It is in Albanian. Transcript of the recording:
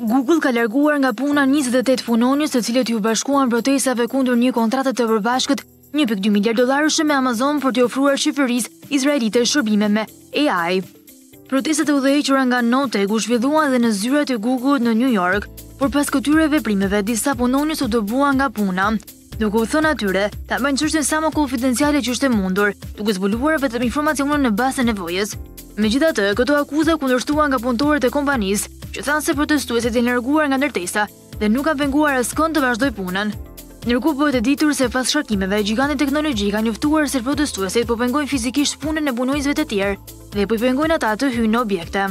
Google ka larguar nga puna 28 punonjës të cilët iu bashkuan protestave kundër një kontrate të përbashkët 1.2 miliard dollarëshe me Amazon për t'i ofruar qeverisë izraelite shërbime me AI. Protestat e udhëhequra nga No Tech u zhvilluan edhe në zyrat e Google në New York, por pas këtyre veprimeve disa punonjës u dëbuan nga puna. Duke u thënë atyre, ta mbajnë çështjen sa më konfidenciale që është e mundur, duke zbuluar vetëm informacionin në bazë të nevojës. Megjithatë, këto akuza u kundërshtuan nga punëtorët e kompanisë, që thanë se protestuesit janë larguar nga ndërtesa dhe nuk kanë penguar askënd të vazhdojë punën. Ndërkohë bëhet e ditur se pas shkarkimeve, gjiganti teknologjik ka njoftuar se protestuesit po pengojnë fizikisht punën e punonjësve të tjerë dhe po i pengojnë ata të hyjnë në objekte.